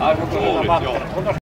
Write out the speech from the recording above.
Arvo